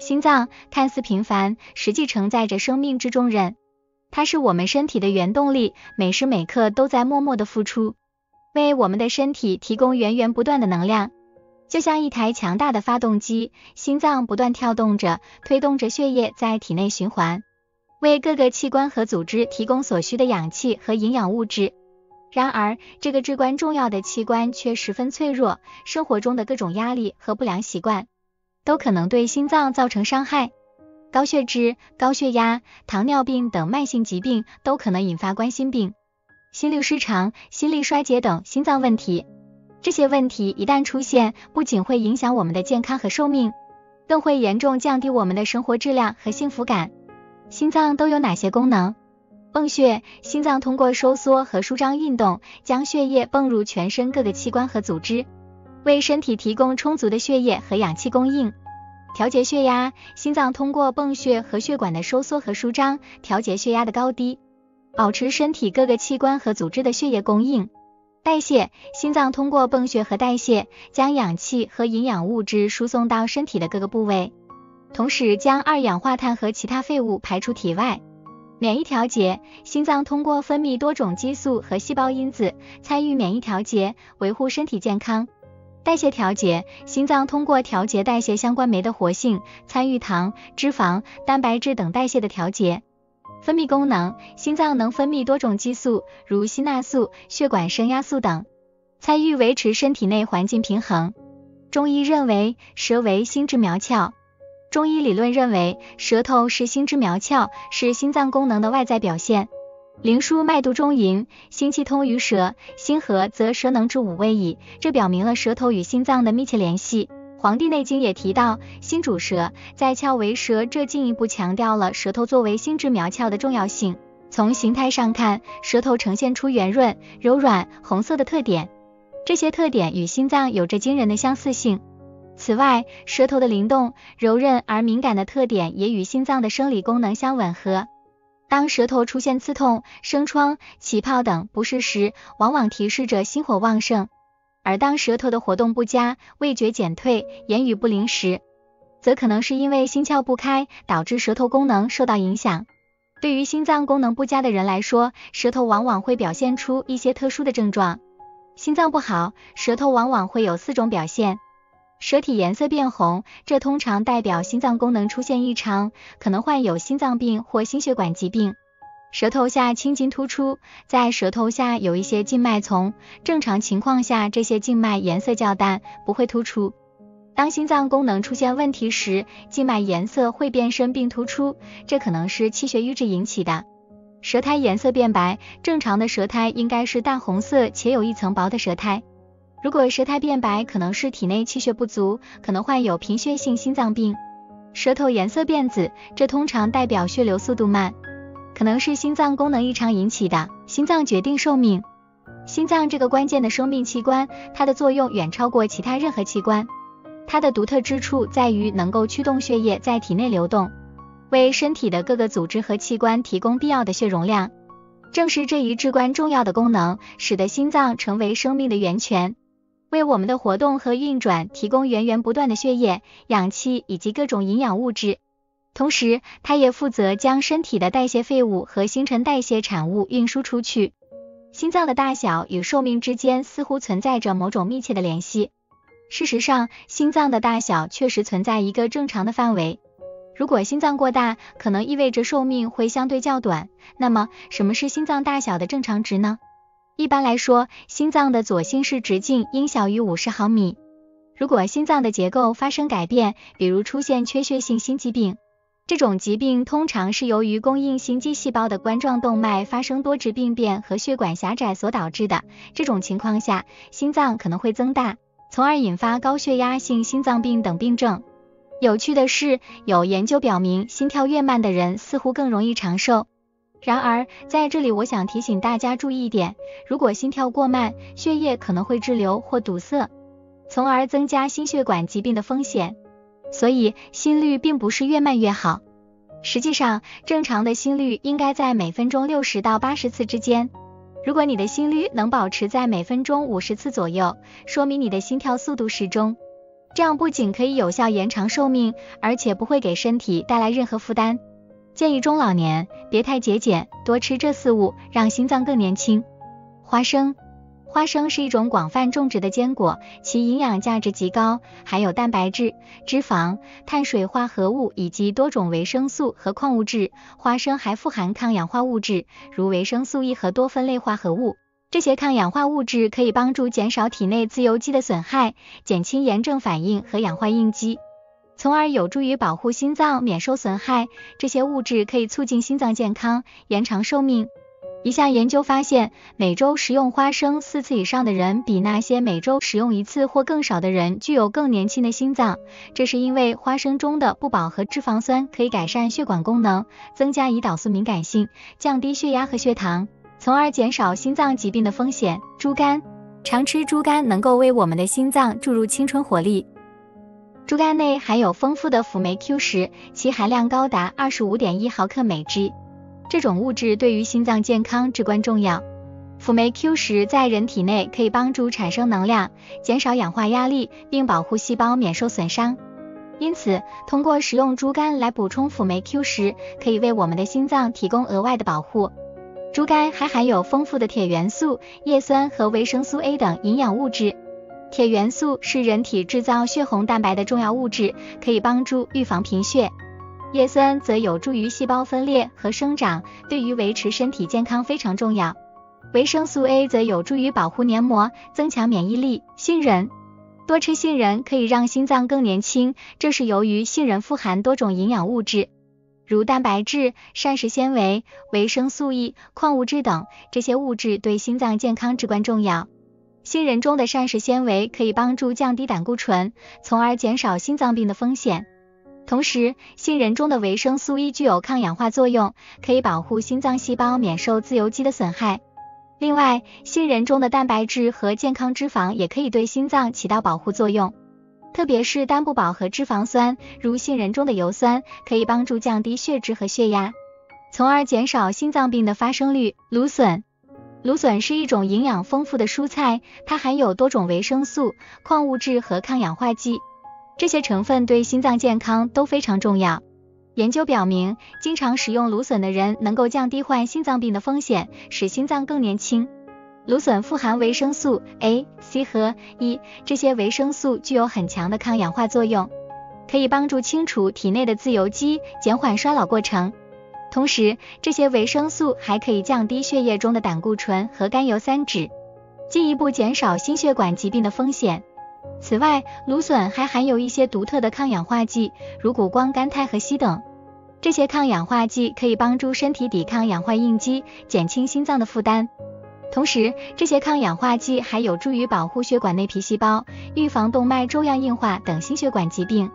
心脏看似平凡，实际承载着生命之重任。它是我们身体的原动力，每时每刻都在默默的付出，为我们的身体提供源源不断的能量。就像一台强大的发动机，心脏不断跳动着，推动着血液在体内循环，为各个器官和组织提供所需的氧气和营养物质。然而，这个至关重要的器官却十分脆弱，生活中的各种压力和不良习惯。都可能对心脏造成伤害，高血脂、高血压、糖尿病等慢性疾病都可能引发冠心病、心律失常、心力衰竭等心脏问题。这些问题一旦出现，不仅会影响我们的健康和寿命，更会严重降低我们的生活质量和幸福感。心脏都有哪些功能？泵血，心脏通过收缩和舒张运动，将血液泵入全身各个器官和组织。为身体提供充足的血液和氧气供应，调节血压。心脏通过泵血和血管的收缩和舒张，调节血压的高低，保持身体各个器官和组织的血液供应。代谢。心脏通过泵血和代谢，将氧气和营养物质输送到身体的各个部位，同时将二氧化碳和其他废物排出体外。免疫调节。心脏通过分泌多种激素和细胞因子，参与免疫调节，维护身体健康。代谢调节，心脏通过调节代谢相关酶的活性，参与糖、脂肪、蛋白质等代谢的调节。分泌功能，心脏能分泌多种激素，如希纳素、血管升压素等，参与维持身体内环境平衡。中医认为，舌为心之苗窍。中医理论认为，舌头是心之苗窍，是心脏功能的外在表现。灵枢脉度中吟，心气通于舌，心和则舌能治五味矣。这表明了舌头与心脏的密切联系。黄帝内经也提到，心主舌，在窍为舌，这进一步强调了舌头作为心之苗窍的重要性。从形态上看，舌头呈现出圆润、柔软、红色的特点，这些特点与心脏有着惊人的相似性。此外，舌头的灵动、柔韧而敏感的特点也与心脏的生理功能相吻合。当舌头出现刺痛、生疮、起泡等不适时，往往提示着心火旺盛；而当舌头的活动不佳、味觉减退、言语不灵时，则可能是因为心窍不开，导致舌头功能受到影响。对于心脏功能不佳的人来说，舌头往往会表现出一些特殊的症状。心脏不好，舌头往往会有四种表现。舌体颜色变红，这通常代表心脏功能出现异常，可能患有心脏病或心血管疾病。舌头下青筋突出，在舌头下有一些静脉丛，正常情况下这些静脉颜色较淡，不会突出。当心脏功能出现问题时，静脉颜色会变深并突出，这可能是气血瘀滞引起的。舌苔颜色变白，正常的舌苔应该是淡红色且有一层薄的舌苔。如果舌苔变白，可能是体内气血不足，可能患有贫血性心脏病。舌头颜色变紫，这通常代表血流速度慢，可能是心脏功能异常引起的。心脏决定寿命，心脏这个关键的生命器官，它的作用远超过其他任何器官。它的独特之处在于能够驱动血液在体内流动，为身体的各个组织和器官提供必要的血容量。正是这一至关重要的功能，使得心脏成为生命的源泉。为我们的活动和运转提供源源不断的血液、氧气以及各种营养物质，同时它也负责将身体的代谢废物和新陈代谢产物运输出去。心脏的大小与寿命之间似乎存在着某种密切的联系。事实上，心脏的大小确实存在一个正常的范围。如果心脏过大，可能意味着寿命会相对较短。那么，什么是心脏大小的正常值呢？一般来说，心脏的左心室直径应小于五十毫米。如果心脏的结构发生改变，比如出现缺血性心肌病，这种疾病通常是由于供应心肌细胞的冠状动脉发生多质病变和血管狭窄所导致的。这种情况下，心脏可能会增大，从而引发高血压性心脏病等病症。有趣的是，有研究表明，心跳越慢的人似乎更容易长寿。然而，在这里我想提醒大家注意一点：如果心跳过慢，血液可能会滞留或堵塞，从而增加心血管疾病的风险。所以，心率并不是越慢越好。实际上，正常的心率应该在每分钟六十到八十次之间。如果你的心率能保持在每分钟五十次左右，说明你的心跳速度适中。这样不仅可以有效延长寿命，而且不会给身体带来任何负担。建议中老年别太节俭，多吃这四物，让心脏更年轻。花生，花生是一种广泛种植的坚果，其营养价值极高，含有蛋白质、脂肪、碳水化合物以及多种维生素和矿物质。花生还富含抗氧化物质，如维生素 E 和多酚类化合物。这些抗氧化物质可以帮助减少体内自由基的损害，减轻炎症反应和氧化应激，从而有助于保护心脏免受损害。这些物质可以促进心脏健康，延长寿命。一项研究发现，每周食用花生四次以上的人，比那些每周食用一次或更少的人，具有更年轻的心脏。这是因为花生中的不饱和脂肪酸可以改善血管功能，增加胰岛素敏感性，降低血压和血糖。从而减少心脏疾病的风险。猪肝，常吃猪肝能够为我们的心脏注入青春活力。猪肝内含有丰富的辅酶 Q 十，其含量高达二十五点一毫克每只，这种物质对于心脏健康至关重要。辅酶 Q 十在人体内可以帮助产生能量，减少氧化压力，并保护细胞免受损伤。因此，通过食用猪肝来补充辅酶 Q 十，可以为我们的心脏提供额外的保护。猪肝还含有丰富的铁元素、叶酸和维生素 A 等营养物质。铁元素是人体制造血红蛋白的重要物质，可以帮助预防贫血。叶酸则有助于细胞分裂和生长，对于维持身体健康非常重要。维生素 A 则有助于保护黏膜，增强免疫力。杏仁，多吃杏仁可以让心脏更年轻，这是由于杏仁富含多种营养物质。如蛋白质、膳食纤维、维生素 E、矿物质等，这些物质对心脏健康至关重要。杏仁中的膳食纤维可以帮助降低胆固醇，从而减少心脏病的风险。同时，杏仁中的维生素 E 具有抗氧化作用，可以保护心脏细胞免受自由基的损害。另外，杏仁中的蛋白质和健康脂肪也可以对心脏起到保护作用。特别是单不饱和脂肪酸，如杏仁中的油酸，可以帮助降低血脂和血压，从而减少心脏病的发生率。芦笋，芦笋是一种营养丰富的蔬菜，它含有多种维生素、矿物质和抗氧化剂，这些成分对心脏健康都非常重要。研究表明，经常食用芦笋的人能够降低患心脏病的风险，使心脏更年轻。芦笋富含维生素 A、C 和 E，这些维生素具有很强的抗氧化作用，可以帮助清除体内的自由基，减缓衰老过程。同时，这些维生素还可以降低血液中的胆固醇和甘油三酯，进一步减少心血管疾病的风险。此外，芦笋还含有一些独特的抗氧化剂，如谷胱甘肽和硒等。这些抗氧化剂可以帮助身体抵抗氧化应激，减轻心脏的负担。同时，这些抗氧化剂还有助于保护血管内皮细胞，预防动脉粥样硬化等心血管疾病。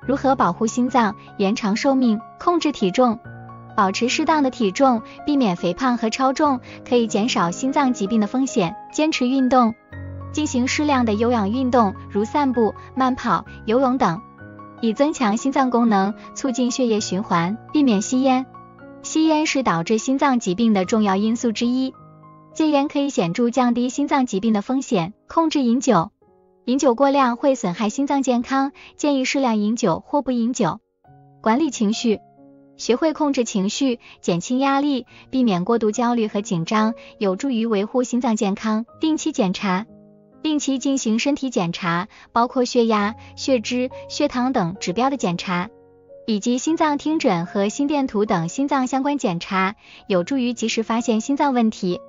如何保护心脏、延长寿命？控制体重，保持适当的体重，避免肥胖和超重，可以减少心脏疾病的风险。坚持运动，进行适量的有氧运动，如散步、慢跑、游泳等，以增强心脏功能，促进血液循环。避免吸烟，吸烟是导致心脏疾病的重要因素之一。戒烟可以显著降低心脏疾病的风险。控制饮酒，饮酒过量会损害心脏健康，建议适量饮酒或不饮酒。管理情绪，学会控制情绪，减轻压力，避免过度焦虑和紧张，有助于维护心脏健康。定期检查，定期进行身体检查，包括血压、血脂、血糖等指标的检查，以及心脏听诊和心电图等心脏相关检查，有助于及时发现心脏问题。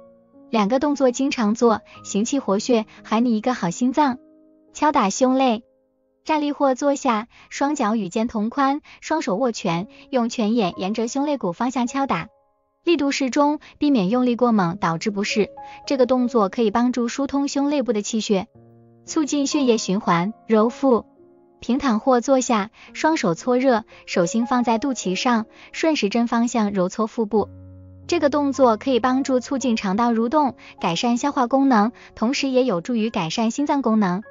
两个动作经常做，行气活血，还你一个好心脏。敲打胸肋，站立或坐下，双脚与肩同宽，双手握拳，用拳眼沿着胸肋骨方向敲打，力度适中，避免用力过猛导致不适。这个动作可以帮助疏通胸肋部的气血，促进血液循环。揉腹，平躺或坐下，双手搓热，手心放在肚脐上，顺时针方向揉搓腹部。这个动作可以帮助促进肠道蠕动，改善消化功能，同时也有助于改善心脏功能。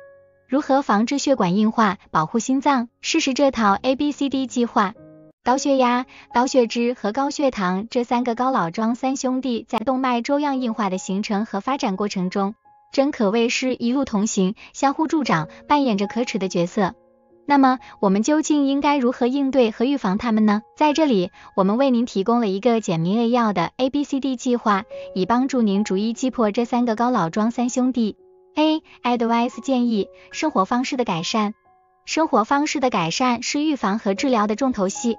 如何防治血管硬化，保护心脏？试试这套 A B C D 计划。高血压、高血脂和高血糖这三个高老庄三兄弟，在动脉粥样硬化的形成和发展过程中，真可谓是一路同行，相互助长，扮演着可耻的角色。那么，我们究竟应该如何应对和预防它们呢？在这里，我们为您提供了一个简明扼要的 A B C D 计划，以帮助您逐一击破这三个高老庄三兄弟。A Advice 建议：生活方式的改善。生活方式的改善是预防和治疗的重头戏，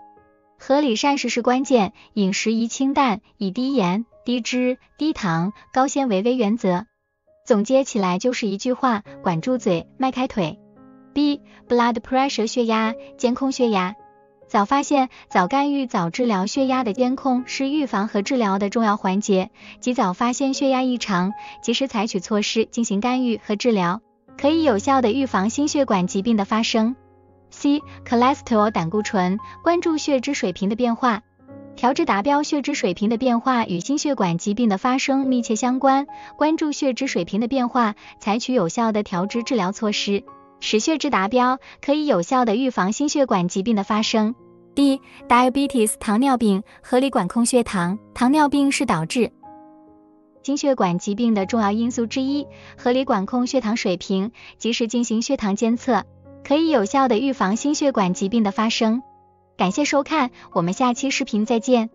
合理膳食是关键，饮食宜清淡，以低盐、低脂、低糖、高纤维为原则。总结起来就是一句话：管住嘴，迈开腿。B blood pressure 血压监控血压，早发现、早干预、早治疗血压的监控是预防和治疗的重要环节。及早发现血压异常，及时采取措施进行干预和治疗，可以有效的预防心血管疾病的发生。C cholesterol 胆固醇关注血脂水平的变化，调制达标血脂水平的变化与心血管疾病的发生密切相关，关注血脂水平的变化，采取有效的调脂治疗措施。使血脂达标，可以有效的预防心血管疾病的发生。D diabetes 糖尿病合理管控血糖，糖尿病是导致心血管疾病的重要因素之一。合理管控血糖水平，及时进行血糖监测，可以有效的预防心血管疾病的发生。感谢收看，我们下期视频再见。